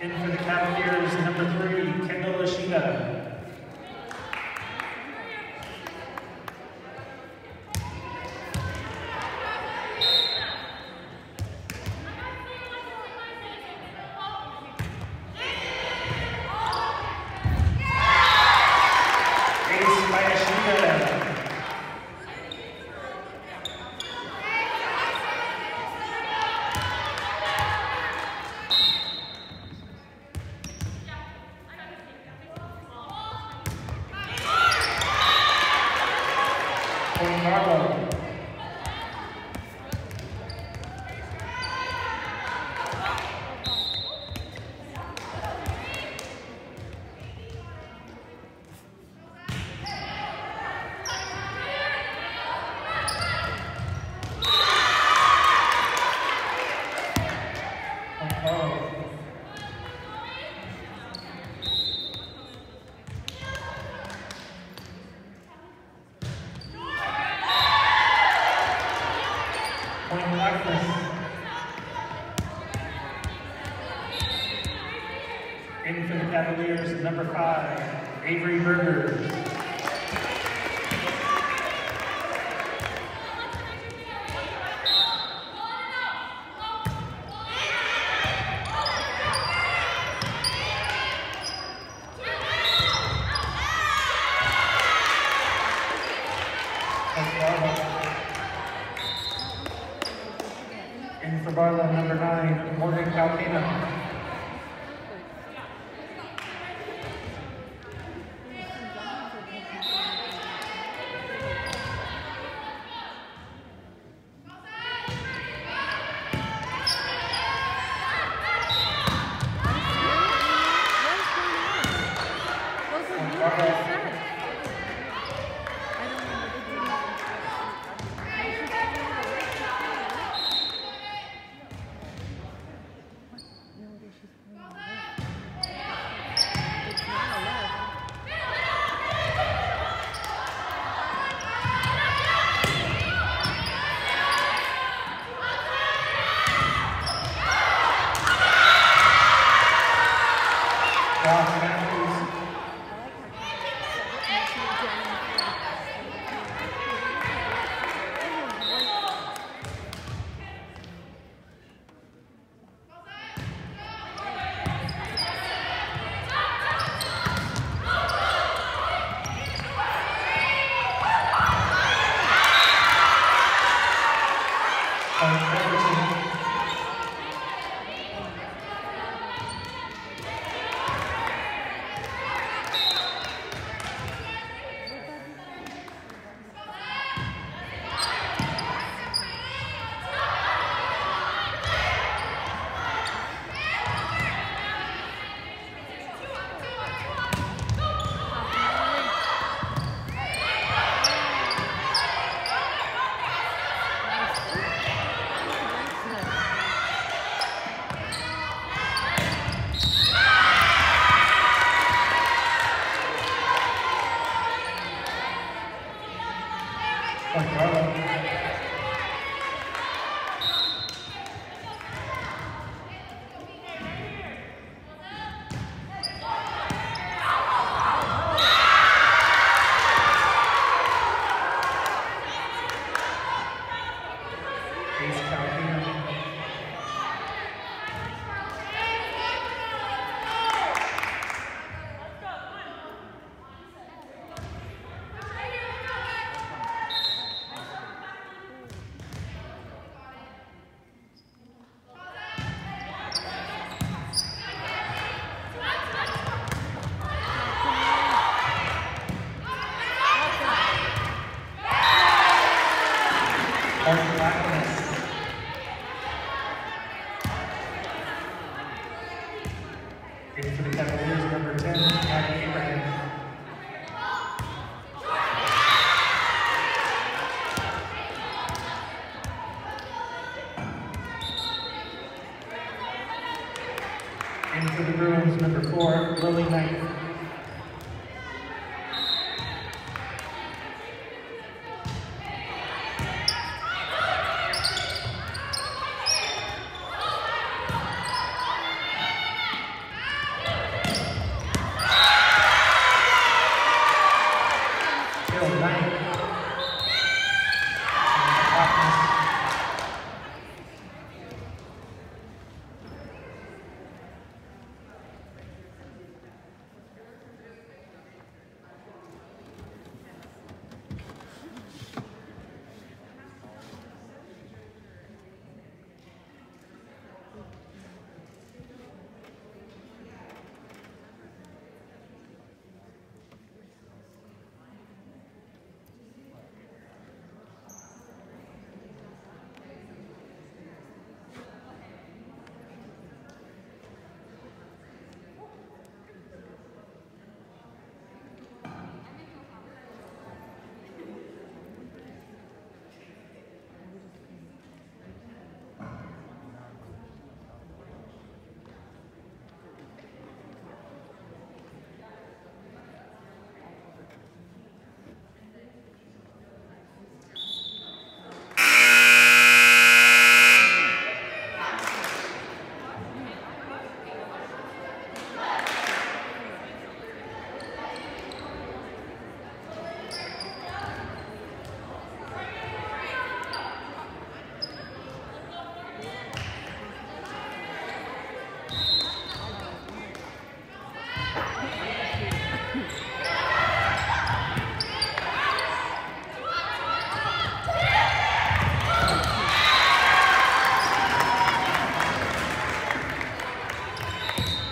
In for the Cavaliers, In for the Cavaliers, number five, Avery Burgers. Wow. Ace County.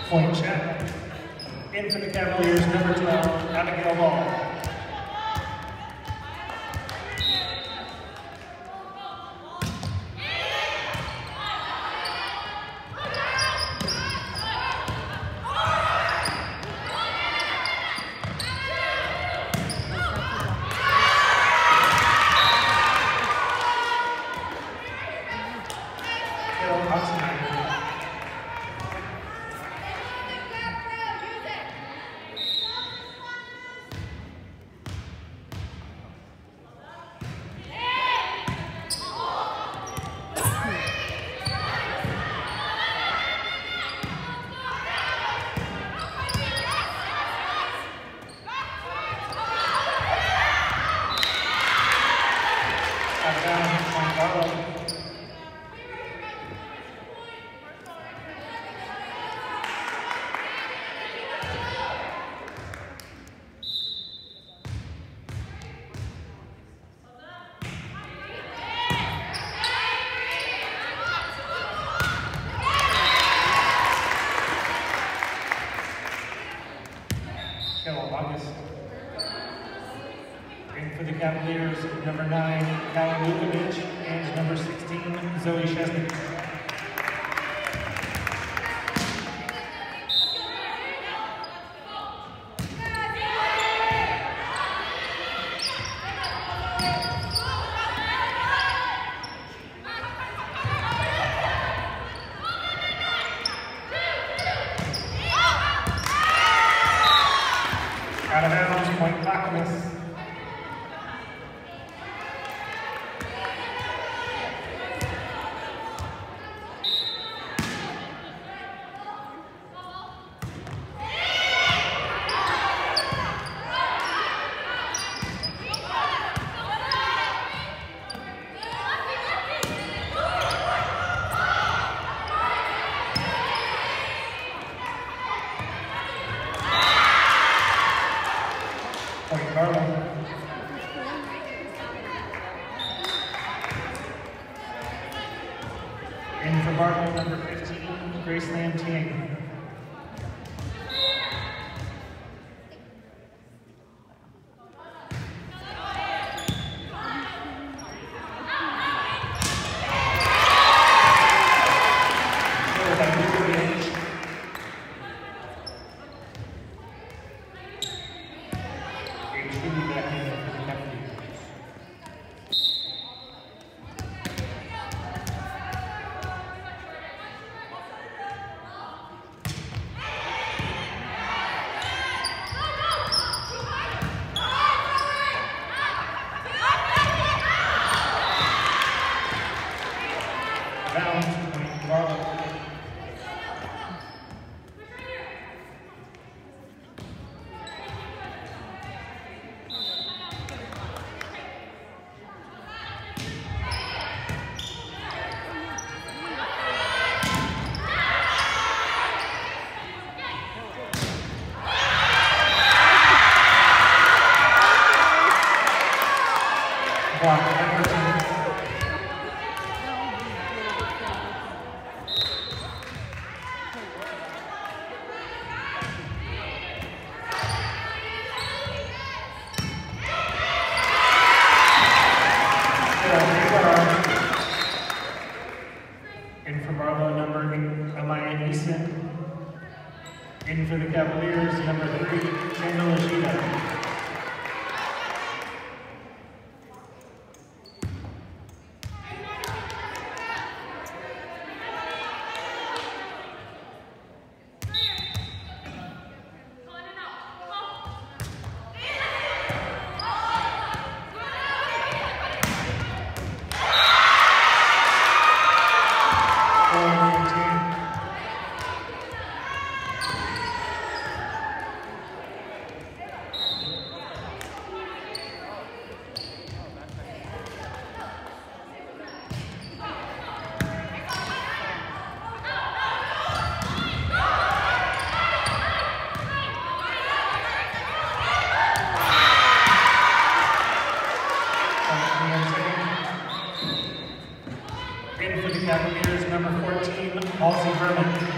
Point check. Into the Cavaliers, number 12, Abigail Ball. number nine, Kyle Vukovic, and number 16, Zoe Chesney. In for the Cavaliers, number 14, Halsey Berman.